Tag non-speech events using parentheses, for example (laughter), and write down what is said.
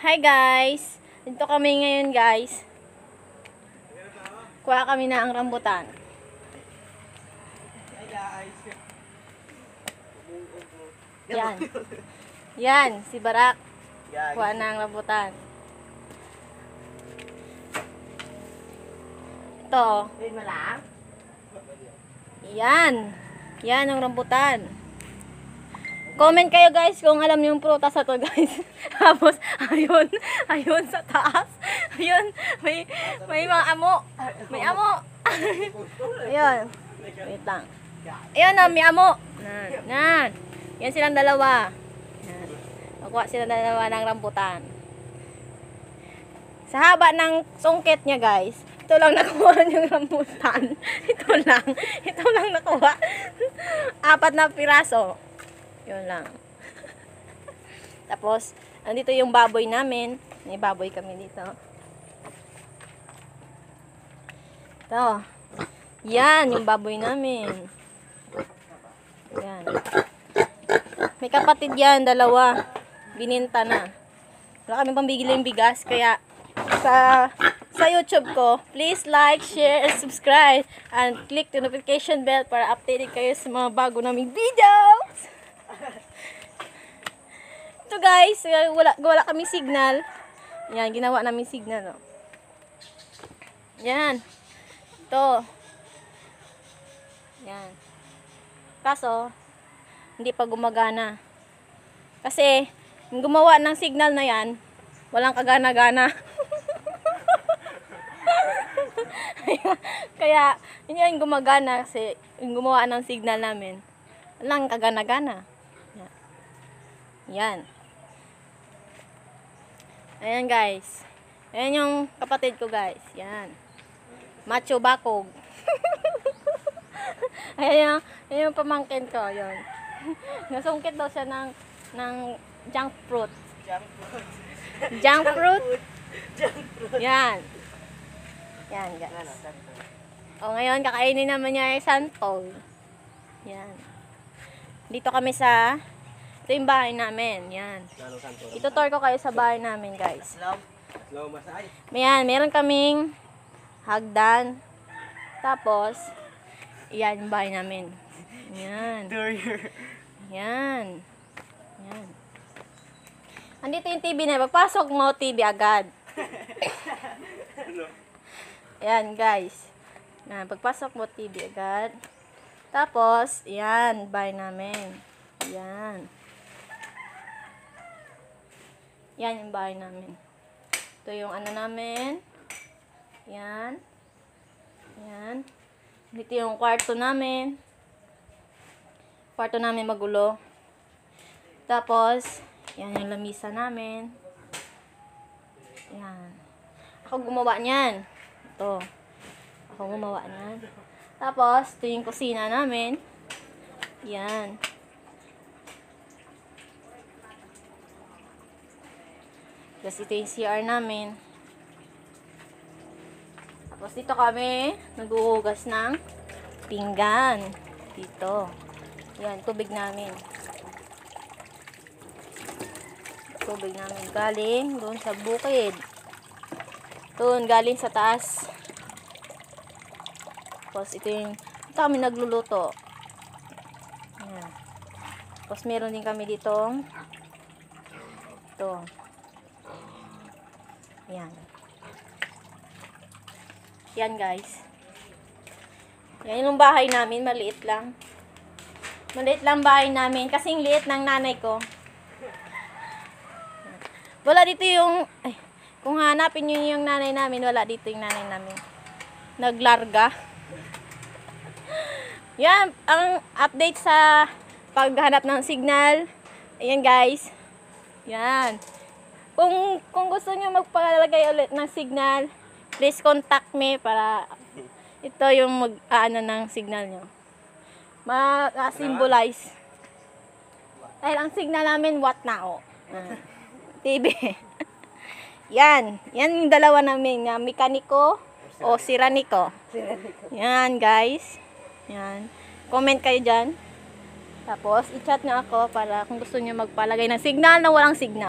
Hi guys! Dito kami ngayon guys. Kuha kami na ang rambutan. Yan. Yan, si Barak. Kuha na ang rambutan. Ito. Yan. Yan ang rambutan. Comment kayo guys kung alam niyo yung prutas na to guys. (laughs) Tapos, ayun, ayun sa taas. Ayun, may, may mga amo. May amo. (laughs) ayun. Wait lang. Ayun na, may amo. Nan, nan. Yan silang dalawa. Yan. Makuha sila dalawa ng rambutan. Sa haba ng sungkit niya guys, ito lang nakuha (laughs) yung rambutan. Ito lang. Ito lang nakuha. Apat na piraso. Yun lang. (laughs) Tapos, andito yung baboy namin. May baboy kami dito. Ito. Yan, yung baboy namin. Yan. May kapatid yan, dalawa. Bininta na. Wala kami pambigil yung bigas, kaya sa sa YouTube ko, please like, share, and subscribe. And click the notification bell para updated kayo sa mga bago naming videos. Ito guys, eh, wala, wala kami signal. Yan, ginawa namin signal. Oh. Yan. Ito. Yan. Kaso, hindi pa gumagana. Kasi, gumawa ng signal na yan, walang kagana-gana. (laughs) Kaya, yun yung gumagana kasi yung gumawa ng signal namin, walang kagana-gana. Yan. Yan. Ayan guys. Ayan yung kapatid ko guys. Yan. Macho bakog. (laughs) ayan yung, ayan yung pamangkin ko. Yun. (laughs) Nasungkit daw siya ng, ng junk fruit. Junk fruit? (laughs) Yan. Yan guys. O ngayon, kakainin naman niya yung santol. Yan. Dito kami sa, ito yung bahay namin. Yan. Itutour ko kayo sa bahay namin, guys. Ayan, meron kaming hagdan. Tapos, yan yung bahay namin. Yan. Yan. Yan. Andito yung TV na. Pagpasok mo, TV agad. Yan, guys. Yan, pagpasok mo, TV agad. Tapos, yan, bahay namin. Yan. Yan yung bahay namin. Ito yung ano namin. Yan. Yan. Dito yung kwarto namin. Kwarto namin magulo. Tapos, yan yung lamisa namin. Yan. Ako gumawa niyan. Ito. Ako gumawa niyan. Tapos, ito yung kusina namin. Yan. Tapos ito yung CR namin. Tapos dito kami naghuhugas ng pinggan. Dito. Yan, tubig namin. Tubig namin galing doon sa bukid. Doon, galing sa taas. Tapos ito yung, ito kami nagluluto. Yan. Tapos meron din kami ditong ito. Yan. Yan guys. Yan yung bahay namin, maliit lang. Maliit lang bahay namin, kasing liit ng nanay ko. Wala dito yung, ay, kung hanapin nyo yung nanay namin, wala dito yung nanay namin. Naglarga. Yan, ang update sa paghanap ng signal. Ayan guys. Yan. Kung kung gusto niyo magpalagay ulit ng signal, please contact me para ito yung mag ano ng signal niyo. Ma-symbolize. Dahil ang signal namin what now? Ah, TV. (laughs) yan, yan yung dalawa namin na mekaniko o siraniko. Yan guys. Yan. Comment kayo diyan. Tapos i-chat niyo ako para kung gusto niyo magpalagay ng signal na walang signal.